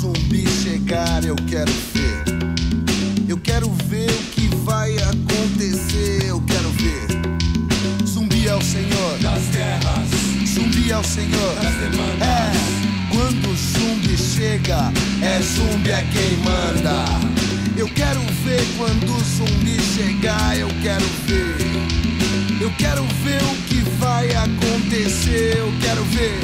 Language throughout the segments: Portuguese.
zumbi chegar, eu quero ver. Eu quero ver o que vai acontecer, eu quero ver. Zumbi é o Senhor das guerras, zumbi é o Senhor. das demandas. É, quando o zumbi chega, é zumbi é quem manda. Eu quero ver quando o zumbi chegar, eu quero ver. Eu quero ver o que vai acontecer, eu quero ver.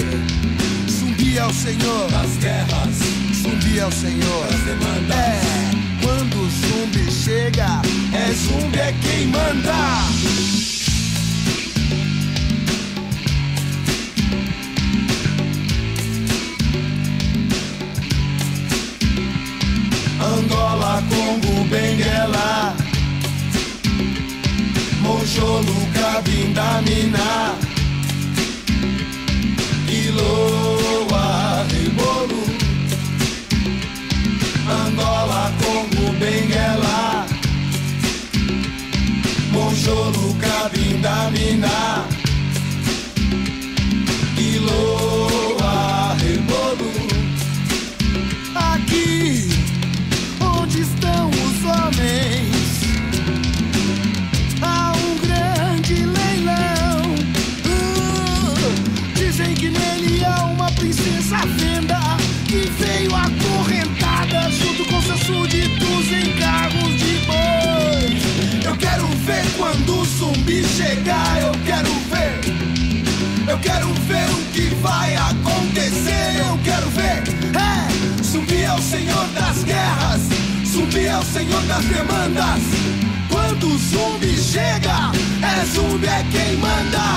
Zumbi é o Senhor, das guerras, zumbi é o Senhor. É, quando o zumbi chega, é zumbi é quem manda. Angola, Congo, Benguela Monjolo, Cabindamina Iloa, Monjolo, Cabindamina Iloa, Rebolo Aqui onde estão os homens. Há um grande leilão. Uh, dizem que nele há uma princesa fenda zumbi chegar. Eu quero ver. Eu quero ver o que vai acontecer. Eu quero ver. É, zumbi é o senhor das guerras. Zumbi é o senhor das demandas. Quando o zumbi chega, é zumbi é quem manda.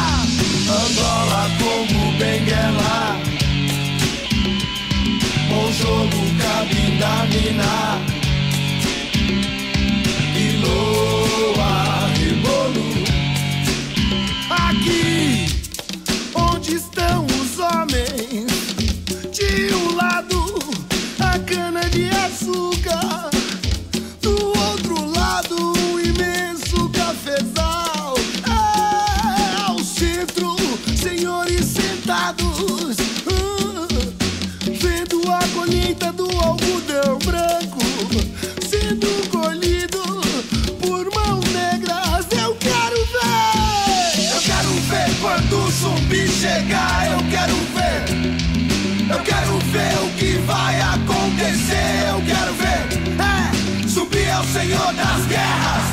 Chegar. Eu quero ver. Eu quero ver o que vai acontecer. Eu quero ver. É, zumbi é o senhor das guerras.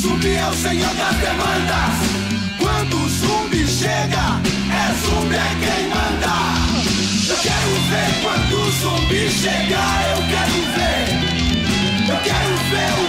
Zumbi é o senhor das demandas. Quando o zumbi chega, é zumbi é quem manda. Eu quero ver quando o zumbi chegar. Eu quero ver. Eu quero ver o